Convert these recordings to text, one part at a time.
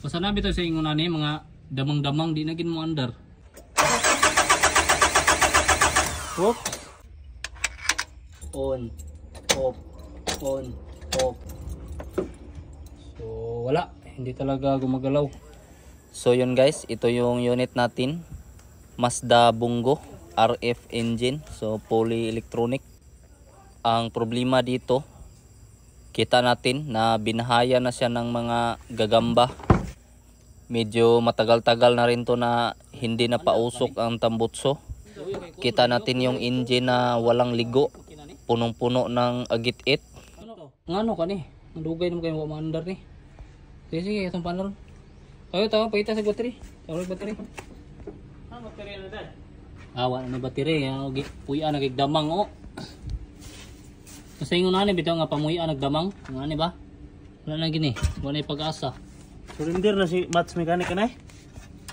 Pasanabi to sa ingon ani mga damang-damang di na mo under. Whoop. On. Off. On. Off. So wala, hindi talaga gumagalaw. So yun guys, ito yung unit natin. Mazda Bungo RF engine. So fully electronic. Ang problema dito, kita natin na binahaya na siya ng mga gagamba. Medyo matagal-tagal na rin to na hindi na pausok ang tambutso. Kita natin yung engine na walang ligo. Punong-puno ng agit-it. Ano? Ngano ka ni? Nadugay naman kayo mga under ni. Sige sige, itong panlaro. Ayo tawa pakita sa battery. Tawa battery. Ano battery na dad? Awa na battery, ang puya nagigdamang oh. Kasi ingon na ni bitaw nga pamuya nagdamang, ngani ba? Wala na gini, wala na pag-asa. Surrender na si Mats Mechanic na eh.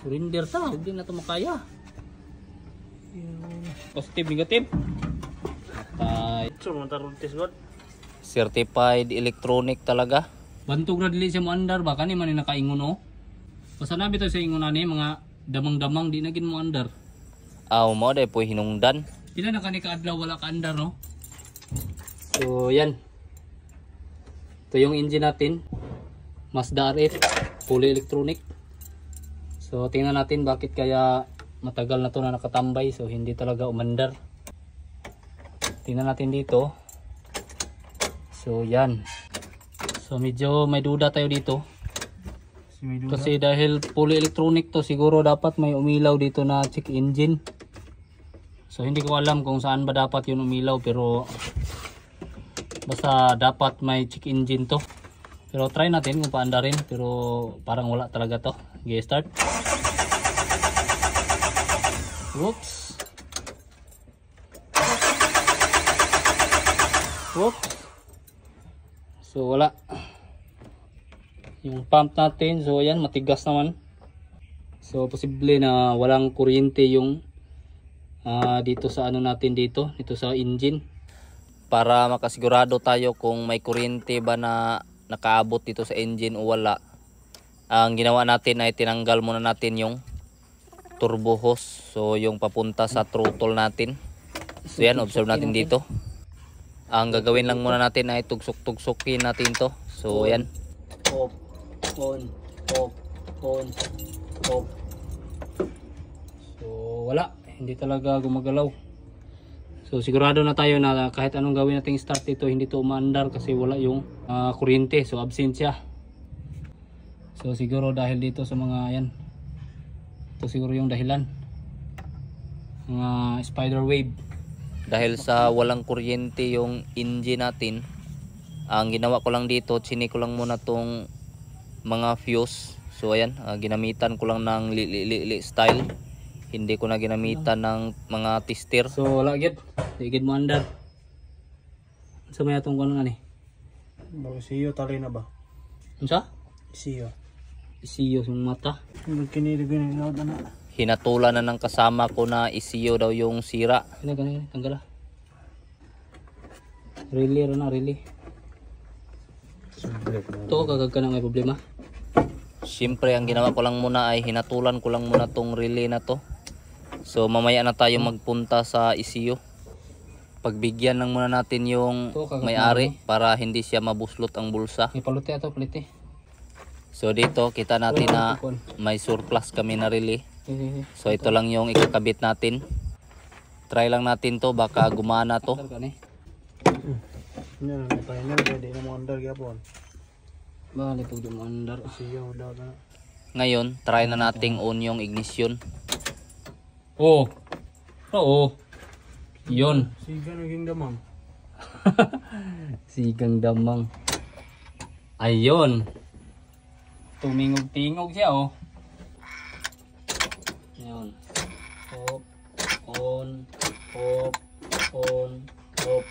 Surrender ta, hindi na to makaya. Positive, negative. Patay. So, mga taruntis god. Certified electronic talaga. Bantog na dili siya mo andar ba kani man ni nakaingon oh. Basta na bitaw sa ingon ani mga damang-damang di na gin mo andar. Aw mo dahil po hinungdan. Pila na kani kaadlaw wala ka andar no? So yan. Ito yung engine natin. Mazda RF fully electronic. So tingnan natin bakit kaya matagal na to na nakatambay so hindi talaga umandar. Tingnan natin dito. So yan. So medyo may duda tayo dito. Kasi dahil fully electronic to, siguro dapat may umilaw dito na check engine. So hindi ko alam kung saan ba dapat yun umilaw pero basta dapat may check engine to. Pero try natin kung paanda rin pero parang wala talaga to. Okay, start. Whoops. Whoops. So wala yung pump natin so ayan matigas naman so posible na walang kuryente yung ah, dito sa ano natin dito dito sa engine para makasigurado tayo kung may kuryente ba na nakaabot dito sa engine o wala. Ang ginawa natin ay tinanggal muna natin yung turbo hose. So yung papunta sa throttle natin. So yan, observe natin dito. Ang gagawin lang muna natin ay tugsok-tugsokin natin to. So yan. off on off on off so wala hindi talaga gumagalaw so sigurado na tayo na kahit anong gawin nating start ito hindi to umaandar kasi wala yung ah, kuryente. So absent siya so siguro dahil dito sa mga yan. Ito siguro yung dahilan. Mga spider wave Dahil sa walang kuryente yung engine natin, ang ginawa ko lang dito, chini ko lang muna tong mga fuse. So ayan, ah, ginamitan ko lang ng li-li-li style. Hindi ko na ginamitan ng mga tester. so wala gid gid mo andar so may atong kuno nga ni Bago siyo, tali na ba? unsa Siyo. isiyo sa mata Magkinilig yun yung na. Hinatulan na ng kasama ko na isiyo daw yung sira. Kani kani tanggal ah. Really na really. To kagag ka na may problema. Siyempre, ang ginawa ko lang muna ay hinatulan ko lang muna tong relay na to. So mamaya na tayo magpunta sa isiyo. Pagbigyan lang muna natin yung may-ari para hindi siya mabuslot ang bulsa. May paluti ato paliti. So dito kita natin na may surplus kami na relay. So ito lang yung ikakabit natin. Try lang natin to baka gumana to. Tanggal ka ni. Yan, ang final. Pwede na mo under gyapon. Bali pag di mo andar. Siyo, daw na. Ngayon, try na nating on yung ignition. Oh. Oo. Yon. Siga naging damang. Sigang damang. Ayon. Tumingog-tingog siya oh. Ayan. Off, on, off, on, off.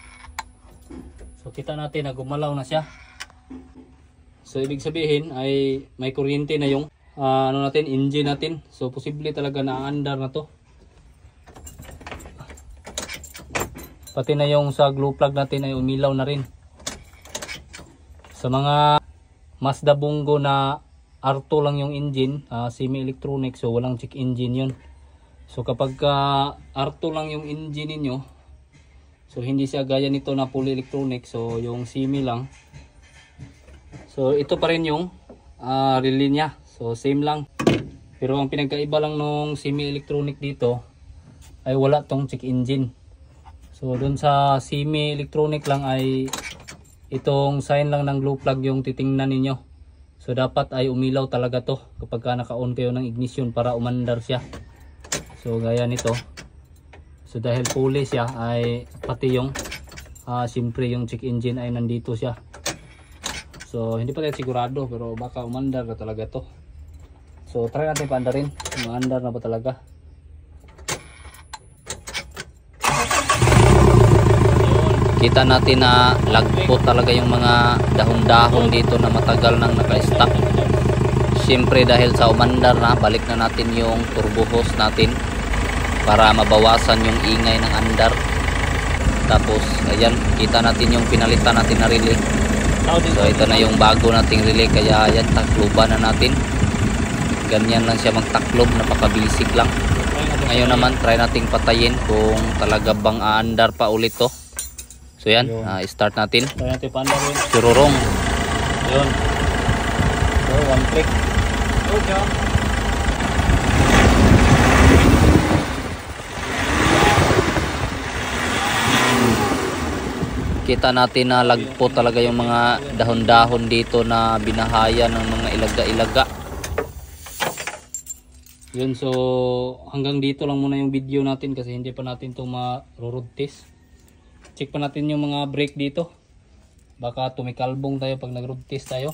So kita natin na gumalaw na siya. So ibig sabihin ay may kuryente na yung ah, ano natin, engine natin. So posible talaga na andar na to. Pati na yung sa glue plug natin ay umilaw na rin. Sa mga Mazda Bungo na R2 lang yung engine, ah, semi-electronic, so walang check engine yun. So kapag ka R2 lang yung engine ninyo, so hindi siya gaya nito na fully electronic, so yung semi lang. So ito pa rin yung ah, relay niya, so same lang. Pero ang pinagkaiba lang nung semi-electronic dito, ay wala tong check engine. So dun sa semi-electronic lang ay itong sign lang ng glow plug yung titingnan ninyo. So dapat ay umilaw talaga to kapag ka naka-on kayo ng ignition para umandar siya. So gaya nito. So dahil fully siya ay pati yung ah siyempre yung check engine ay nandito siya. So hindi pa tayo sigurado pero baka umandar na talaga to. So try natin paandarin. Umandar na ba talaga? Kita natin na lagpo talaga yung mga dahon-dahon dito na matagal nang naka-stack. Siyempre dahil sa umandar na, balik na natin yung turbo hose natin para mabawasan yung ingay ng andar. Tapos, ayan, kita natin yung pinalitan natin na relay. So, ito na yung bago nating relay, kaya ayan, takloban na natin. Ganyan lang siya magtaklob, napaka-basic lang. Ngayon naman, try nating patayin kung talaga bang aandar pa ulit to. So, yan, ah, start natin. Try natin paandarin. Sururong. Yun. So one click. Okay. Kita natin na lagpo talaga yung mga dahon-dahon dito na binahaya ng mga ilaga-ilaga. Yun, so hanggang dito lang muna yung video natin kasi hindi pa natin to ma-road test. Check pa natin yung mga brake dito. Baka tumikalbong tayo pag nag-road test tayo.